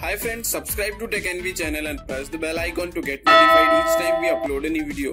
Hi friends, subscribe to Tech NV channel and press the bell icon to get notified each time we upload a new video.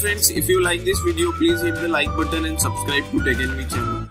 Friends, if you like this video, please hit the like button and subscribe to Tech NV channel.